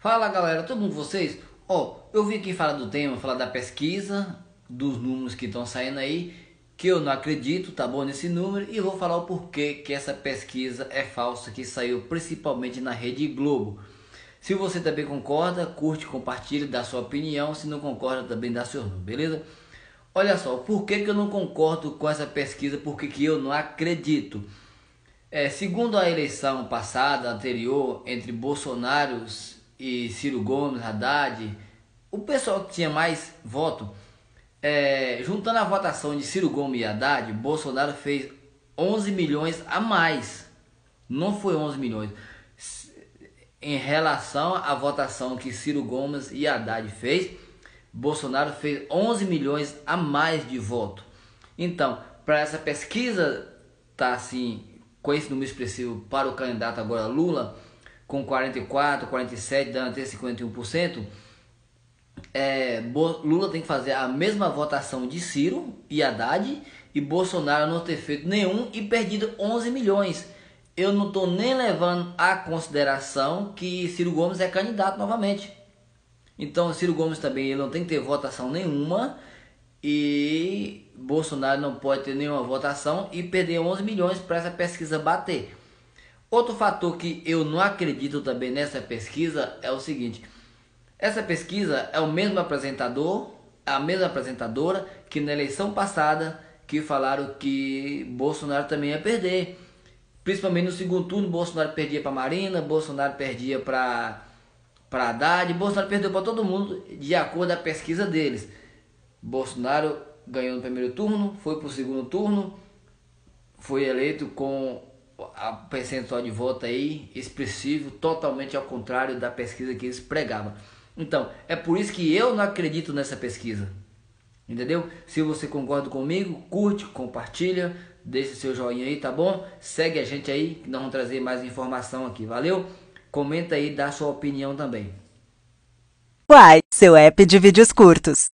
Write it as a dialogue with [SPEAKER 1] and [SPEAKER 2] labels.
[SPEAKER 1] Fala galera, tudo bom com vocês? Ó, eu vim aqui falar do tema, falar da pesquisa, dos números que estão saindo aí, que eu não acredito, tá bom, nesse número, e vou falar o porquê que essa pesquisa é falsa, que saiu principalmente na Rede Globo. Se você também concorda, curte, compartilhe, dá sua opinião, se não concorda também dá seu nome, beleza? Olha só, por que, que eu não concordo com essa pesquisa, por que, que eu não acredito? É, segundo a eleição passada, anterior, entre Bolsonaro e Ciro Gomes, Haddad, o pessoal que tinha mais voto, é, juntando a votação de Ciro Gomes e Haddad, Bolsonaro fez 11 milhões a mais. Não foi 11 milhões. Em relação à votação que Ciro Gomes e Haddad fez, Bolsonaro fez 11 milhões a mais de voto. Então, para essa pesquisa tá assim, com esse número expressivo para o candidato agora Lula, com 44, 47, dando até 51%, é, Lula tem que fazer a mesma votação de Ciro e Haddad e Bolsonaro não ter feito nenhum e perdido 11 milhões. Eu não estou nem levando a consideração que Ciro Gomes é candidato novamente. Então Ciro Gomes também ele não tem que ter votação nenhuma e Bolsonaro não pode ter nenhuma votação e perder 11 milhões para essa pesquisa bater. Outro fator que eu não acredito também nessa pesquisa é o seguinte: essa pesquisa é o mesmo apresentador, a mesma apresentadora que na eleição passada que falaram que Bolsonaro também ia perder. Principalmente no segundo turno, Bolsonaro perdia para Marina, Bolsonaro perdia para para Haddad, Bolsonaro perdeu para todo mundo de acordo com a pesquisa deles. Bolsonaro ganhou no primeiro turno, foi para o segundo turno, foi eleito com a percentual de voto aí expressivo, totalmente ao contrário da pesquisa que eles pregavam. Então, é por isso que eu não acredito nessa pesquisa. Entendeu? Se você concorda comigo, curte, compartilha, deixa seu joinha aí, tá bom? Segue a gente aí que nós vamos trazer mais informação aqui, valeu? Comenta aí, dá sua opinião também.
[SPEAKER 2] Uai, seu app de vídeos curtos.